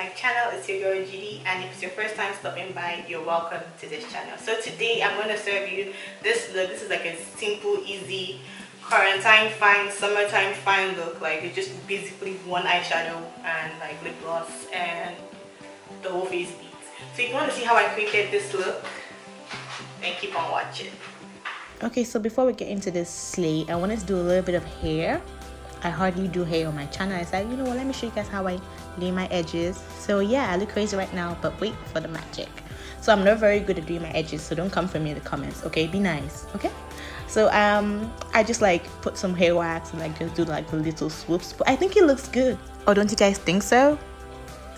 my channel. It's your girl Judy and if it's your first time stopping by, you're welcome to this channel. So today I'm going to serve you this look. This is like a simple, easy, quarantine fine, summertime fine look. Like it's just basically one eyeshadow and like lip gloss and the whole face beat. So if you want to see how I created this look, then keep on watching. Okay, so before we get into this slay, I wanted to do a little bit of hair. I hardly do hair on my channel. I said, you know what, let me show you guys how I lay my edges. So yeah, I look crazy right now, but wait for the magic. So I'm not very good at doing my edges, so don't come for me in the comments, okay? Be nice, okay? So um, I just like put some hair wax and like just do like little swoops, but I think it looks good. Oh, don't you guys think so?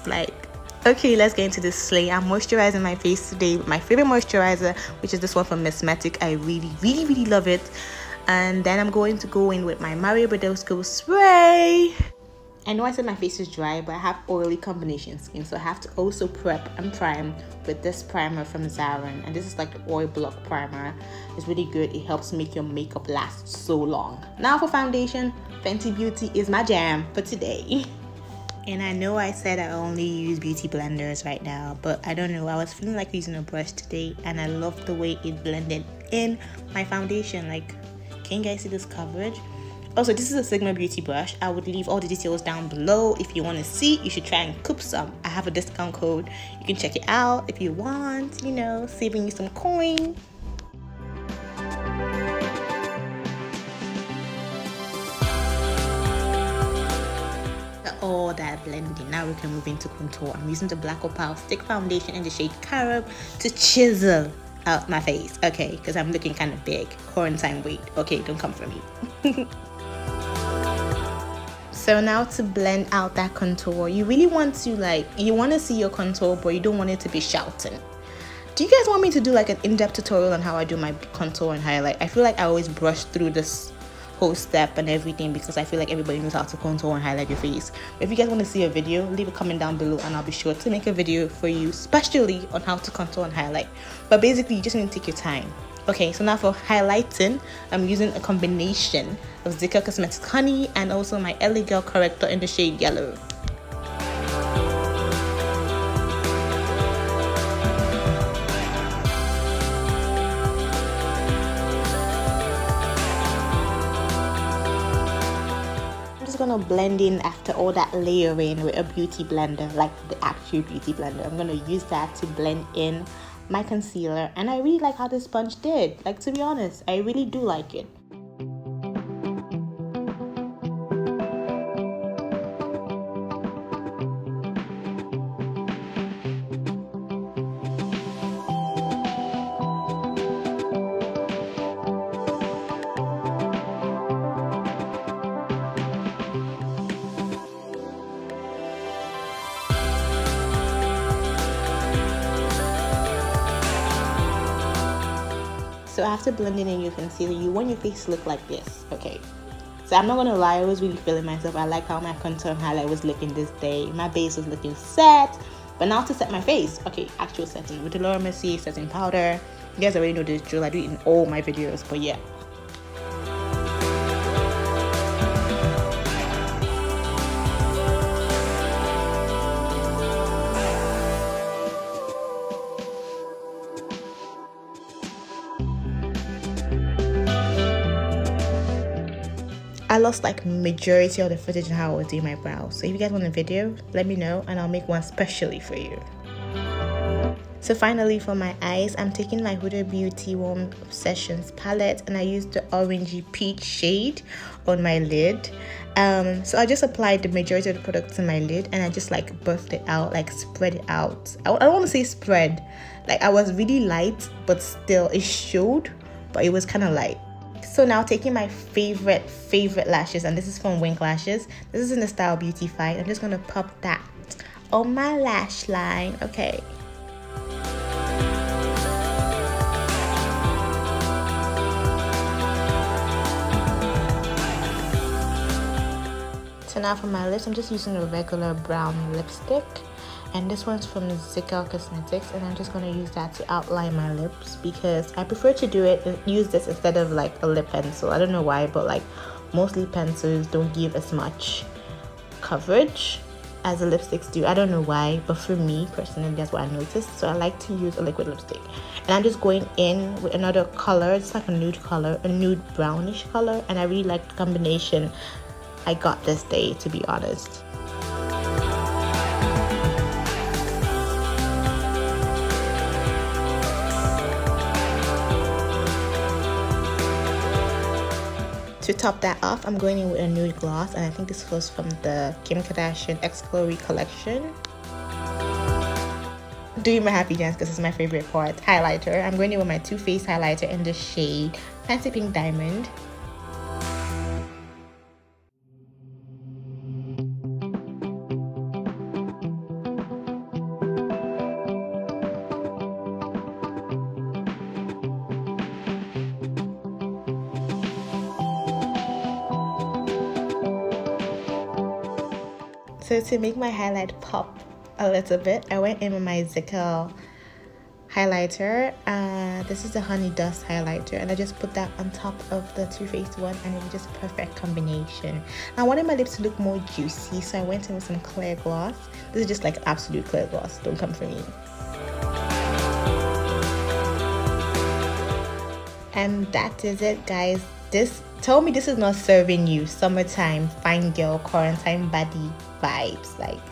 Like Okay, let's get into this slay. I'm moisturizing my face today with my favorite moisturizer, which is this one from Missmatic. I really, really, really love it. And then I'm going to go in with my Mario Badescu spray. I know I said my face is dry, but I have oily combination skin, so I have to also prep and prime with this primer from Zaron. And this is like the oil block primer. It's really good. It helps make your makeup last so long. Now for foundation, Fenty Beauty is my jam for today. And I know I said I only use beauty blenders right now, but I don't know. I was feeling like using a brush today, and I love the way it blended in my foundation. Like, can you guys see this coverage? Also, this is a Sigma Beauty brush. I would leave all the details down below. If you want to see, you should try and coop some. I have a discount code. You can check it out if you want, you know, saving you some coin. all that blending now we can move into contour i'm using the black opal stick foundation in the shade carob to chisel out my face. Okay because i'm looking kind of big. Quarantine weight okay don't come for me. So now to blend out that contour you really want to like you want to see your contour but you don't want it to be shouting. Do you guys want me to do like an in-depth tutorial on how i do my contour and highlight? I feel like i always brush through this whole step and everything because I feel like everybody knows how to contour and highlight your face. If you guys want to see a video, leave a comment down below and I'll be sure to make a video for you, especially on how to contour and highlight. But basically, you just need to take your time. Okay, so now for highlighting, I'm using a combination of Zikel Cosmetics Honey and also my LA Girl Corrector in the shade Yellow. Gonna blend in after all that layering with a beauty blender like the actual beauty blender. I'm gonna use that to blend in my concealer and i really like how this sponge did. Like to be honest i really do like it So after blending in your concealer, you want your face to look like this, okay? So I'm not gonna lie, I was really feeling myself. I like how my contour highlight was looking this day. My base was looking set. But now to set my face, okay, actual setting with the Laura Mercier setting powder. You guys already know this drill. I do it in all my videos, but yeah, I lost like majority of the footage on how I was doing my brows. So if you guys want a video, let me know and I'll make one specially for you. So finally for my eyes, I'm taking my Huda Beauty Warm Obsessions palette and I used the orangey peach shade on my lid. Um, so I just applied the majority of the product to my lid and I just like buffed it out, like spread it out. I, I don't want to say spread, like I was really light, but still it showed, but it was kind of light. So now taking my favorite, favorite lashes, and this is from Wink Lashes. This is in the style Beautify. I'm just gonna pop that on my lash line, okay. So now for my lips, I'm just using a regular brown lipstick and this one's from Zikel Cosmetics and I'm just going to use that to outline my lips because I prefer to do it use this instead of like a lip pencil I don't know why but like mostly pencils don't give as much coverage as the lipsticks do. I don't know why, but for me personally, that's what I noticed. So I like to use a liquid lipstick. And I'm just going in with another color. It's like a nude color, a nude brownish color. And I really like the combination I got this day, to be honest. To top that off, I'm going in with a nude gloss and I think this was from the Kim Kardashian X Khloe collection. Doing my happy dance because it's my favorite part. Highlighter. I'm going in with my Too Faced highlighter in the shade Fancy Pink Diamond. So to make my highlight pop a little bit, I went in with my Zikel highlighter. Uh, this is the Honey Dust highlighter and I just put that on top of the Too Faced one and it was just a perfect combination. I wanted my lips to look more juicy so I went in with some clear gloss. This is just like absolute clear gloss, don't come for me. And that is it guys. This tell me this is not serving you. Summertime fine girl quarantine body vibes like.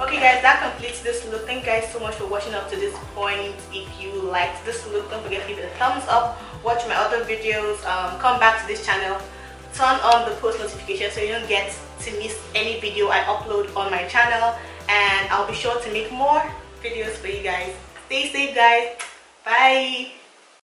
Okay guys that completes this look. Thank you guys so much for watching up to this point. If you liked this look don't forget to give it a thumbs up. Watch my other videos. Um, come back to this channel. Turn on the post notification so you don't get to miss any video I upload on my channel. And I'll be sure to make more videos for you guys. Stay safe guys. Bye